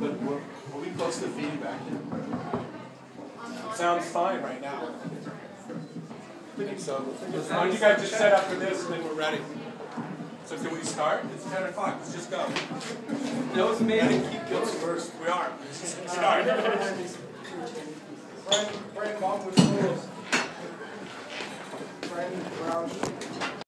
But will we close the feedback? Sounds fine right now. I think so. Why don't you guys just set up for this and then we're ready? So can we start? It's ten o'clock, let's just go. That was me. Keep going first. We are. Start. Brian, Brian Baum with rules. Brian Roush.